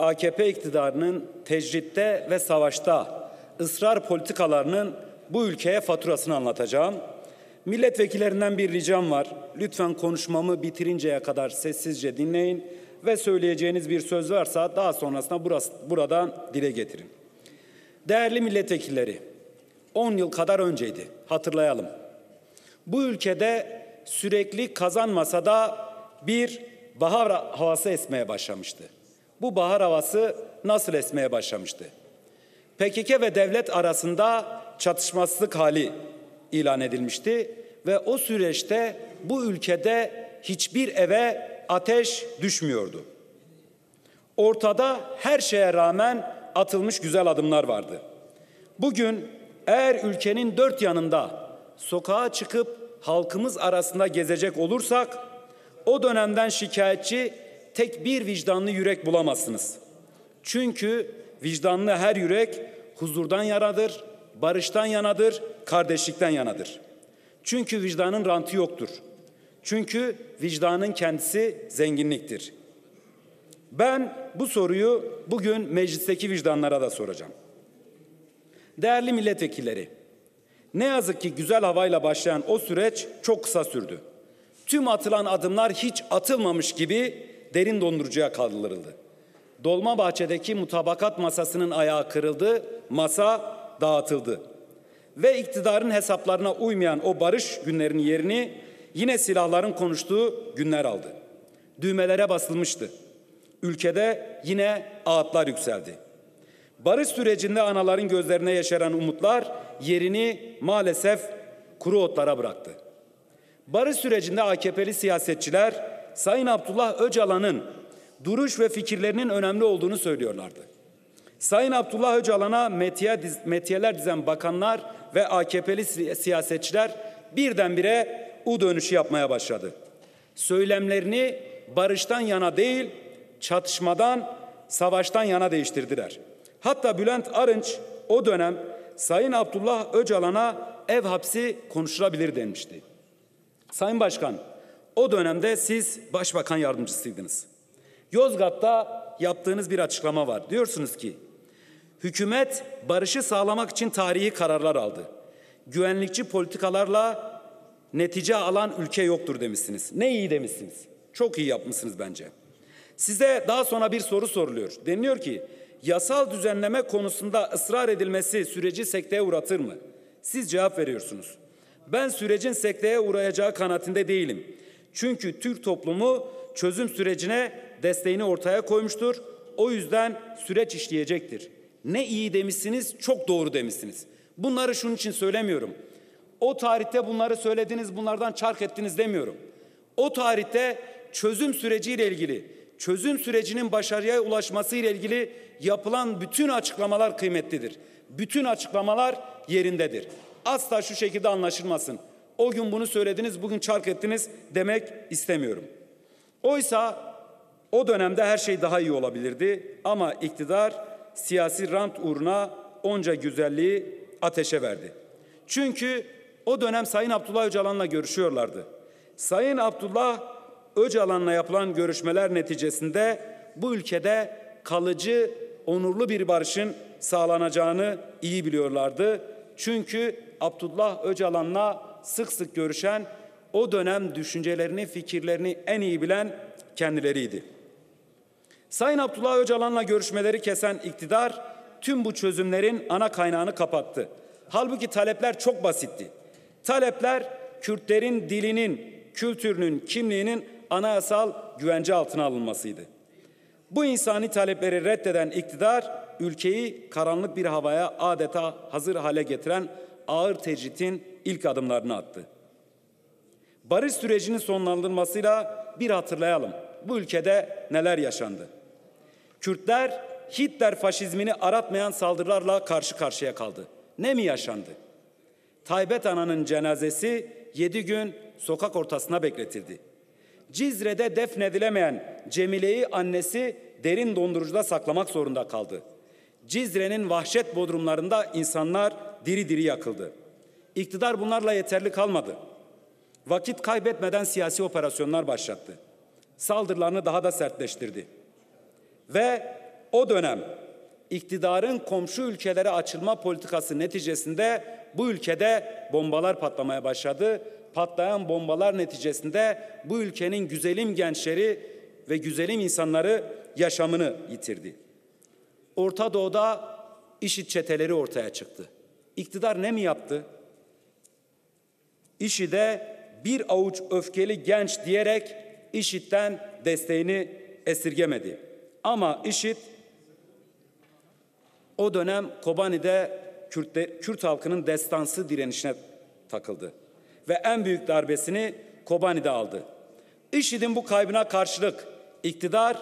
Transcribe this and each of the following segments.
AKP iktidarının tecritte ve savaşta ısrar politikalarının bu ülkeye faturasını anlatacağım. Milletvekillerinden bir ricam var. Lütfen konuşmamı bitirinceye kadar sessizce dinleyin ve söyleyeceğiniz bir söz varsa daha sonrasında burası, buradan dile getirin. Değerli milletvekilleri, 10 yıl kadar önceydi. Hatırlayalım. Bu ülkede sürekli kazanmasa da bir bahar havası esmeye başlamıştı. Bu bahar havası nasıl esmeye başlamıştı? PKK ve devlet arasında çatışmazlık hali ilan edilmişti ve o süreçte bu ülkede hiçbir eve ateş düşmüyordu. Ortada her şeye rağmen atılmış güzel adımlar vardı. Bugün eğer ülkenin dört yanında sokağa çıkıp halkımız arasında gezecek olursak o dönemden şikayetçi tek bir vicdanlı yürek bulamazsınız. Çünkü vicdanlı her yürek huzurdan yanadır, barıştan yanadır, kardeşlikten yanadır. Çünkü vicdanın rantı yoktur. Çünkü vicdanın kendisi zenginliktir. Ben bu soruyu bugün meclisteki vicdanlara da soracağım. Değerli milletvekilleri, ne yazık ki güzel havayla başlayan o süreç çok kısa sürdü. Tüm atılan adımlar hiç atılmamış gibi derin dondurucuya kaldırıldı. Dolmabahçe'deki mutabakat masasının ayağı kırıldı, masa dağıtıldı. Ve iktidarın hesaplarına uymayan o barış günlerinin yerini yine silahların konuştuğu günler aldı. Düğmelere basılmıştı. Ülkede yine ağıtlar yükseldi. Barış sürecinde anaların gözlerine yaşaran umutlar yerini maalesef kuru otlara bıraktı. Barış sürecinde AKP'li siyasetçiler Sayın Abdullah Öcalan'ın duruş ve fikirlerinin önemli olduğunu söylüyorlardı. Sayın Abdullah Öcalan'a metiye, metiyeler dizen bakanlar ve AKP'li siyasetçiler birdenbire U dönüşü yapmaya başladı. Söylemlerini barıştan yana değil, çatışmadan, savaştan yana değiştirdiler. Hatta Bülent Arınç o dönem Sayın Abdullah Öcalan'a ev hapsi konuşulabilir denmişti. Sayın Başkan, o dönemde siz başbakan yardımcısıydınız. Yozgat'ta yaptığınız bir açıklama var. Diyorsunuz ki, hükümet barışı sağlamak için tarihi kararlar aldı. Güvenlikçi politikalarla netice alan ülke yoktur demişsiniz. Ne iyi demişsiniz. Çok iyi yapmışsınız bence. Size daha sonra bir soru soruluyor. Deniliyor ki yasal düzenleme konusunda ısrar edilmesi süreci sekteye uğratır mı? Siz cevap veriyorsunuz. Ben sürecin sekteye uğrayacağı kanaatinde değilim. Çünkü Türk toplumu çözüm sürecine desteğini ortaya koymuştur. O yüzden süreç işleyecektir. Ne iyi demişsiniz, çok doğru demişsiniz. Bunları şunun için söylemiyorum. O tarihte bunları söylediniz, bunlardan çark ettiniz demiyorum. O tarihte çözüm süreciyle ilgili, çözüm sürecinin başarıya ulaşması ile ilgili yapılan bütün açıklamalar kıymetlidir. Bütün açıklamalar yerindedir. Asla şu şekilde anlaşılmasın. O gün bunu söylediniz, bugün çark ettiniz demek istemiyorum. Oysa o dönemde her şey daha iyi olabilirdi ama iktidar siyasi rant uğruna onca güzelliği ateşe verdi. Çünkü o dönem Sayın Abdullah Öcalan'la görüşüyorlardı. Sayın Abdullah Öcalan'la yapılan görüşmeler neticesinde bu ülkede kalıcı, onurlu bir barışın sağlanacağını iyi biliyorlardı. Çünkü Abdullah Öcalan'la sık sık görüşen, o dönem düşüncelerini, fikirlerini en iyi bilen kendileriydi. Sayın Abdullah Öcalan'la görüşmeleri kesen iktidar tüm bu çözümlerin ana kaynağını kapattı. Halbuki talepler çok basitti. Talepler Kürtlerin dilinin, kültürünün, kimliğinin anayasal güvence altına alınmasıydı. Bu insani talepleri reddeden iktidar ülkeyi karanlık bir havaya adeta hazır hale getiren ağır tecritin ilk adımlarını attı. Barış sürecinin sonlandırılmasıyla bir hatırlayalım. Bu ülkede neler yaşandı? Kürtler Hitler faşizmini aratmayan saldırılarla karşı karşıya kaldı. Ne mi yaşandı? Taybet Ana'nın cenazesi yedi gün sokak ortasına bekletildi. Cizre'de defnedilemeyen Cemile'yi annesi derin dondurucuda saklamak zorunda kaldı. Cizre'nin vahşet bodrumlarında insanlar diri diri yakıldı. İktidar bunlarla yeterli kalmadı. Vakit kaybetmeden siyasi operasyonlar başlattı. Saldırılarını daha da sertleştirdi. Ve O dönem iktidarın komşu ülkelere açılma politikası neticesinde bu ülkede bombalar patlamaya başladı. Patlayan bombalar neticesinde bu ülkenin güzelim gençleri ve güzelim insanları yaşamını yitirdi. Orta Doğu'da IŞİD çeteleri ortaya çıktı. İktidar ne mi yaptı? IŞİD'e bir avuç öfkeli genç diyerek IŞİD'den desteğini esirgemedi. Ama IŞİD o dönem Kobani'de Kürt, Kürt halkının destansı direnişine takıldı. Ve en büyük darbesini Kobani'de aldı. IŞİD'in bu kaybına karşılık iktidar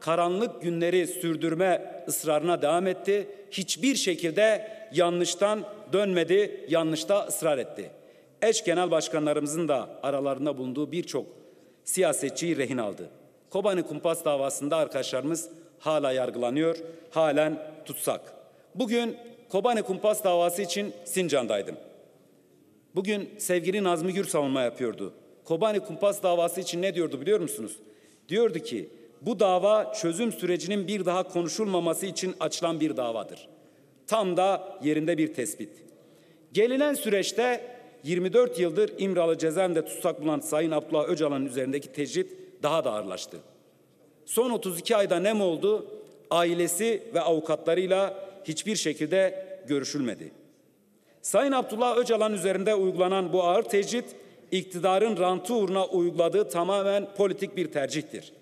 karanlık günleri sürdürme ısrarına devam etti. Hiçbir şekilde yanlıştan dönmedi, yanlışta ısrar etti. Eş genel başkanlarımızın da aralarında bulunduğu birçok siyasetçiyi rehin aldı. Kobani kumpas davasında arkadaşlarımız hala yargılanıyor, halen tutsak. Bugün Kobani kumpas davası için Sincan'daydım. Bugün sevgili Nazmi Gür savunma yapıyordu. Kobani kumpas davası için ne diyordu biliyor musunuz? Diyordu ki bu dava çözüm sürecinin bir daha konuşulmaması için açılan bir davadır. Tam da yerinde bir tespit. Gelinen süreçte 24 yıldır İmralı cezaevinde tutsak bulunan Sayın Abdullah Öcalan'ın üzerindeki tecrit daha da ağırlaştı. Son 32 ayda ne mi oldu? Ailesi ve avukatlarıyla hiçbir şekilde görüşülmedi. Sayın Abdullah Öcalan üzerinde uygulanan bu ağır tecrit iktidarın rantı uğruna uyguladığı tamamen politik bir tercihtir.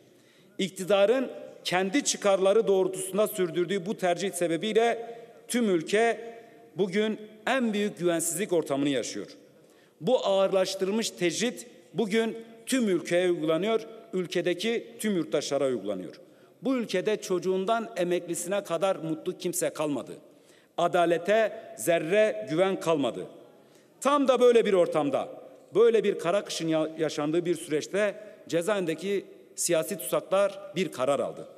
İktidarın kendi çıkarları doğrultusunda sürdürdüğü bu tercih sebebiyle tüm ülke bugün en büyük güvensizlik ortamını yaşıyor. Bu ağırlaştırılmış tecrit bugün tüm ülkeye uygulanıyor, ülkedeki tüm yurttaşlara uygulanıyor. Bu ülkede çocuğundan emeklisine kadar mutlu kimse kalmadı. Adalete zerre güven kalmadı. Tam da böyle bir ortamda, böyle bir kara kışın yaşandığı bir süreçte cezaevindeki siyasi tutsaklar bir karar aldı.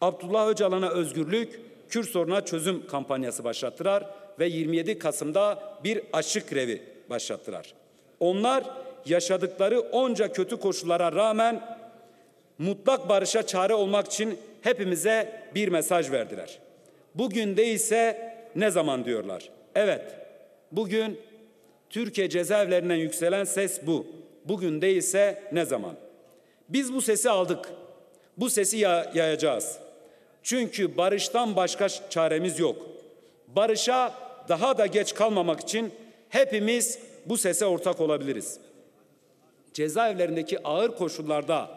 Abdullah Öcalan'a özgürlük, Kürt soruna çözüm kampanyası başlattılar ve 27 Kasım'da bir açık grevi başlattılar. Onlar yaşadıkları onca kötü koşullara rağmen mutlak barışa çare olmak için hepimize bir mesaj verdiler. Bugün değilse ne zaman diyorlar. Evet, bugün Türkiye cezaevlerinden yükselen ses bu. Bugün değilse ne zaman? Biz bu sesi aldık. Bu sesi yayacağız. Çünkü barıştan başka çaremiz yok. Barışa daha da geç kalmamak için hepimiz bu sese ortak olabiliriz. Cezaevlerindeki ağır koşullarda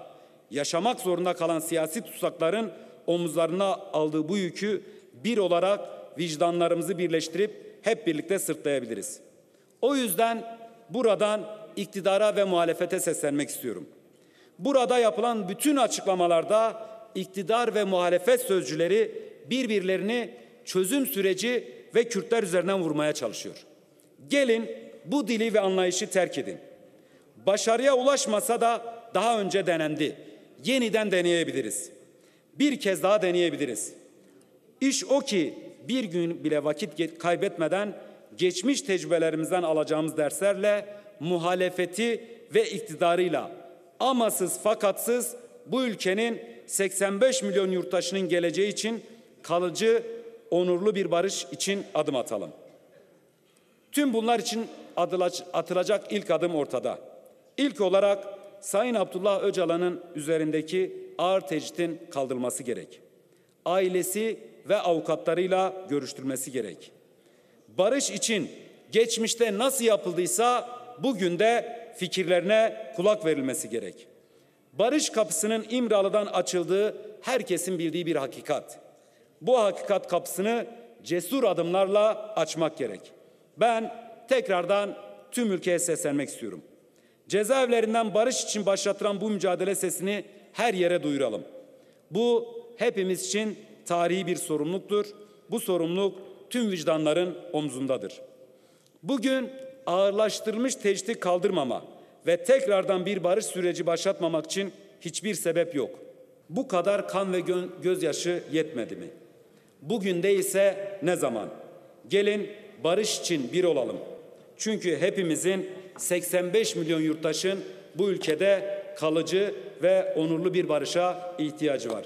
yaşamak zorunda kalan siyasi tutsakların omuzlarına aldığı bu yükü bir olarak vicdanlarımızı birleştirip hep birlikte sırtlayabiliriz. O yüzden buradan iktidara ve muhalefete seslenmek istiyorum. Burada yapılan bütün açıklamalarda iktidar ve muhalefet sözcüleri birbirlerini çözüm süreci ve Kürtler üzerinden vurmaya çalışıyor. Gelin bu dili ve anlayışı terk edin. Başarıya ulaşmasa da daha önce denendi. Yeniden deneyebiliriz. Bir kez daha deneyebiliriz. İş o ki bir gün bile vakit kaybetmeden geçmiş tecrübelerimizden alacağımız derslerle muhalefeti ve iktidarıyla amasız fakatsız bu ülkenin 85 milyon yurttaşının geleceği için kalıcı, onurlu bir barış için adım atalım. Tüm bunlar için atılacak ilk adım ortada. İlk olarak Sayın Abdullah Öcalan'ın üzerindeki ağır tecritin kaldırılması gerek. Ailesi ve avukatlarıyla görüştürmesi gerek. Barış için geçmişte nasıl yapıldıysa bugün de fikirlerine kulak verilmesi gerek. Barış kapısının İmralı'dan açıldığı herkesin bildiği bir hakikat. Bu hakikat kapısını cesur adımlarla açmak gerek. Ben tekrardan tüm ülkeye seslenmek istiyorum. Cezaevlerinden barış için başlatılan bu mücadele sesini her yere duyuralım. Bu hepimiz için tarihi bir sorumluluktur. Bu sorumluluk tüm vicdanların omzundadır. Bugün ağırlaştırılmış tecriti kaldırmama ve tekrardan bir barış süreci başlatmamak için hiçbir sebep yok. Bu kadar kan ve gö gözyaşı yetmedi mi? Bugün değilse ne zaman? Gelin barış için bir olalım. Çünkü hepimizin 85 milyon yurttaşın bu ülkede kalıcı ve onurlu bir barışa ihtiyacı var.